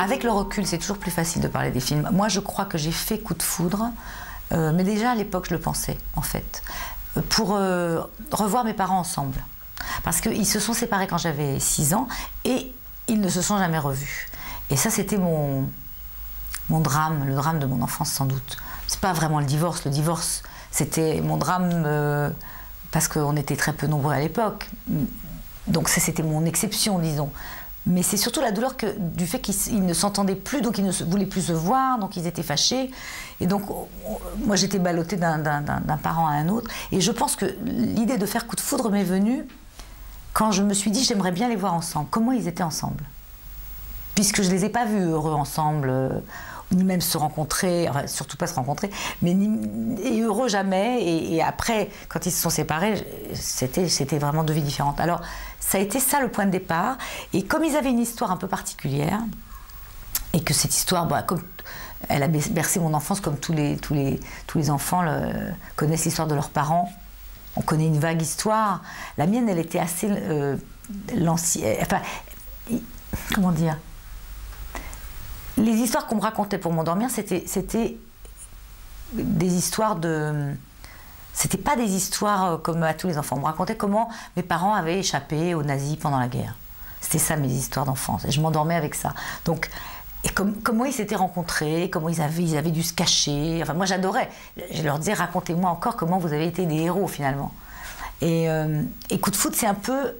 Avec le recul, c'est toujours plus facile de parler des films. Moi, je crois que j'ai fait coup de foudre, euh, mais déjà à l'époque, je le pensais, en fait, euh, pour euh, revoir mes parents ensemble. Parce qu'ils se sont séparés quand j'avais 6 ans et ils ne se sont jamais revus. Et ça, c'était mon, mon drame, le drame de mon enfance sans doute. C'est pas vraiment le divorce. Le divorce, c'était mon drame parce qu'on était très peu nombreux à l'époque. Donc ça, c'était mon exception, disons. Mais c'est surtout la douleur du fait qu'ils ne s'entendaient plus, donc ils ne voulaient plus se voir, donc ils étaient fâchés. Et donc, moi, j'étais ballottée d'un parent à un autre. Et je pense que l'idée de faire coup de foudre m'est venue quand je me suis dit, j'aimerais bien les voir ensemble. Comment ils étaient ensemble? Puisque je ne les ai pas vus heureux ensemble, euh, ni même se rencontrer, enfin, surtout pas se rencontrer, mais et heureux jamais. Et, après, quand ils se sont séparés, c'était vraiment deux vies différentes. Alors, ça a été ça le point de départ. Et comme ils avaient une histoire un peu particulière, et que cette histoire, bah, comme elle a bercé mon enfance comme tous les, tous les, tous les enfants connaissent l'histoire de leurs parents. On connaît une vague histoire. La mienne, elle était assez euh, Enfin, comment dire Les histoires qu'on me racontait pour m'endormir, c'était, c'était des histoires de c'était pas des histoires euh, comme à tous les enfants. On me racontait comment mes parents avaient échappé aux nazis pendant la guerre. C'était ça mes histoires d'enfance. Et je m'endormais avec ça. Donc, et comment ils s'étaient rencontrés, comment ils avaient, ils avaient dû se cacher. Enfin, moi, j'adorais. Je leur disais, racontez-moi encore comment vous avez été des héros, finalement. Et, euh, Coup de foot, c'est un peu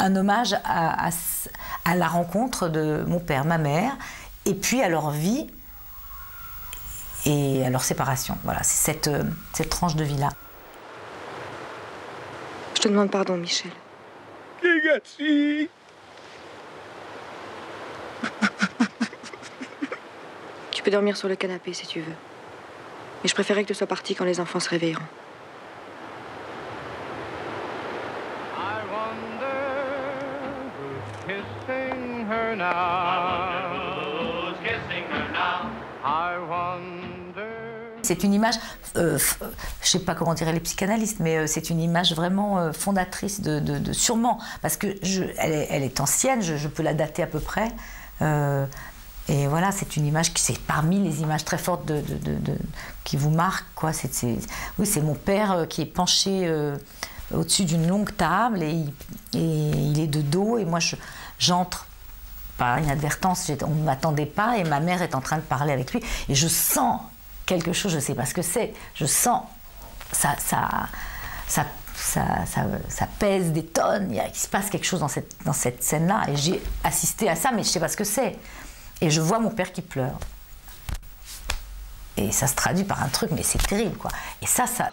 un hommage à, à, la rencontre de mon père, ma mère, et puis à leur vie et à leur séparation. Voilà, c'est cette, euh, cette tranche de vie-là. Je te demande pardon, Michel. tu peux dormir sur le canapé si tu veux. Mais je préférais que tu sois parti quand les enfants se réveilleront. C'est une image, euh, je sais pas comment dire les psychanalystes, mais euh, c'est une image vraiment euh, fondatrice de, sûrement, parce que elle, est, ancienne, je, peux la dater à peu près. et voilà, c'est une image qui c'est parmi les images très fortes qui vous marquent. Oui, c'est mon père qui est penché au-dessus d'une longue table et il, est de dos et moi j'entre par inadvertance, on ne m'attendait pas et ma mère est en train de parler avec lui et je sens quelque chose, je ne sais pas ce que c'est, je sens, ça, ça, ça, ça, pèse des tonnes, il, se passe quelque chose dans cette, dans cette scène-là, et j'ai assisté à ça, mais je ne sais pas ce que c'est. Et je vois mon père qui pleure. Et ça se traduit par un truc, mais c'est terrible, quoi. Et ça, ça,